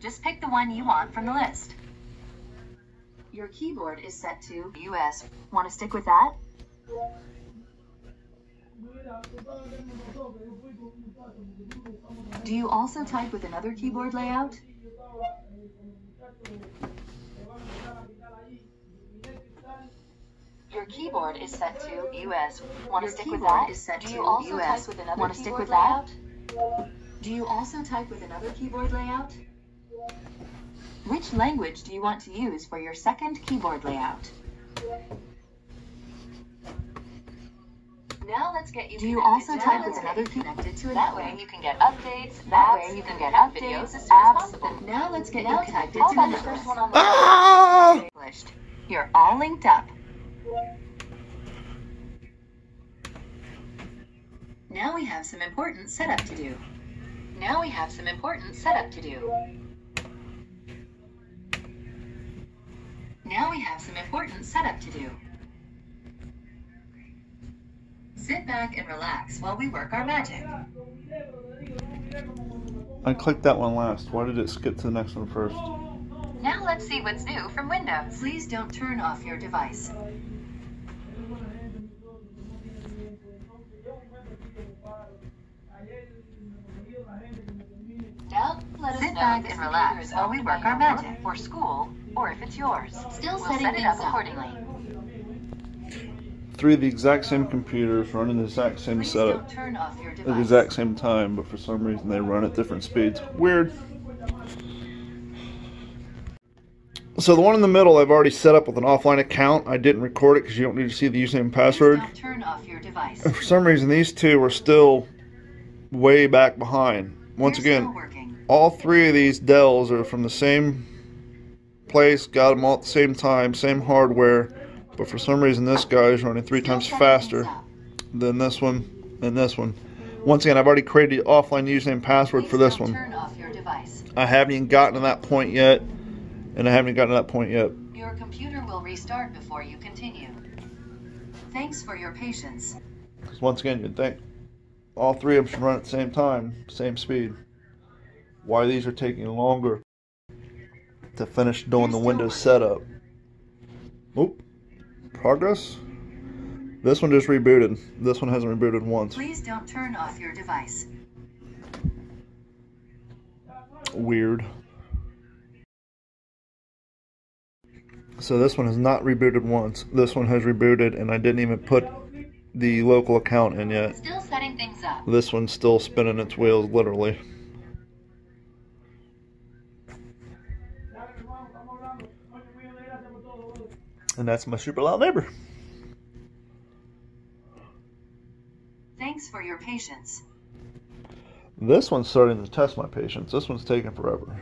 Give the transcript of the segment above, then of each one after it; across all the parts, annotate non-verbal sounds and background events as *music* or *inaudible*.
Just pick the one you want from the list. Your keyboard is set to US. Want to stick with that? Do you also type with another keyboard layout? Your keyboard is set to US. Want to stick with that? is set Do you also US. type with another Want to stick with that? Do you also type with another keyboard layout? Which language do you want to use for your second keyboard layout? Now let's get you. Do you connected also to type with another key- connected to a That way you can get updates, That way you can get updates, videos as soon as apps, now let's get Now you connected to the about the network. first one on the Ah! You're all linked up. Now we have some important setup to do. Now we have some important setup to do. Now we have some important setup to do. Sit back and relax while we work our magic. I clicked that one last. Why did it skip to the next one first? Now let's see what's new from Windows. Please don't turn off your device. Now, let us Sit back and relax while we work our magic. For school, or if it's yours. Still we'll setting set it up things up. accordingly. Three of the exact same computers running the exact same Please setup don't turn off your at the exact same time, but for some reason they run at different speeds. Weird. So the one in the middle I've already set up with an offline account. I didn't record it because you don't need to see the username and password. turn off your device. And for some reason these two are still way back behind. Once You're again, still working. All three of these Dells are from the same place, got them all at the same time, same hardware, but for some reason this guy is running three times faster than this one and this one. Once again, I've already created the offline username and password for this one. Turn off your device. I haven't even gotten to that point yet, and I haven't gotten to that point yet. Your computer will restart before you continue. Thanks for your patience. 'Cause once again, you'd think all three of them should run at the same time, same speed. Why these are taking longer to finish doing the Windows setup. Oop. Progress? This one just rebooted. This one hasn't rebooted once. Please don't turn off your device. Weird. So this one has not rebooted once. This one has rebooted, and I didn't even put the local account in yet. Still setting things up. This one's still spinning its wheels, literally. And that's my super loud neighbor. Thanks for your patience. This one's starting to test my patience. This one's taking forever.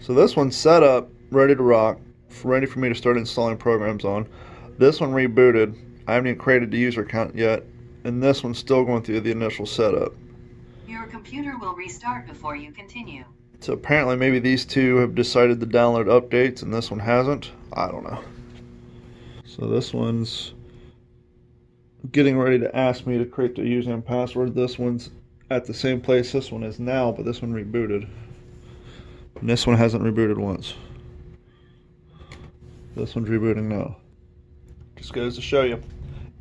So this one's set up, ready to rock, ready for me to start installing programs on. This one rebooted. I haven't even created the user account yet. And this one's still going through the initial setup. Your computer will restart before you continue. So apparently maybe these two have decided to download updates and this one hasn't. I don't know. So this one's getting ready to ask me to create the username and password. This one's at the same place this one is now, but this one rebooted. And this one hasn't rebooted once. This one's rebooting now. Just goes to show you.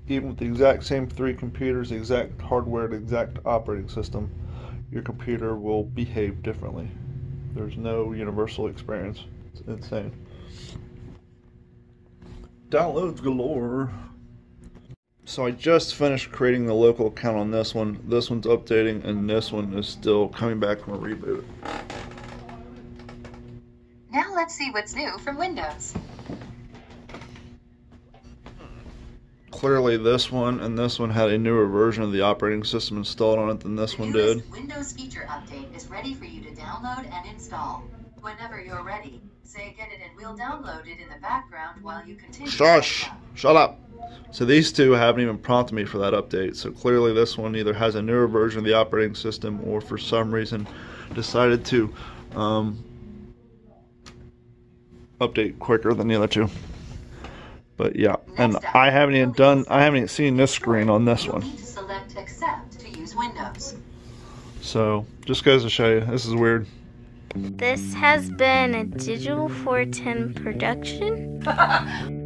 Even with the exact same three computers, the exact hardware, the exact operating system, your computer will behave differently. There's no universal experience. It's insane. Downloads galore. So I just finished creating the local account on this one. This one's updating, and this one is still coming back from a reboot. Now let's see what's new from Windows. Clearly, this one and this one had a newer version of the operating system installed on it than this The one did. Windows feature update is ready for you to download and install. Whenever you're ready, say get it and we'll download it in the background while you continue. Shush! Shut up! So these two haven't even prompted me for that update. So clearly, this one either has a newer version of the operating system or for some reason decided to um, update quicker than the other two. But yeah, and up, I haven't even done, I haven't even seen this screen on this one. So just goes to show you, this is weird. This has been a Digital 410 production. *laughs*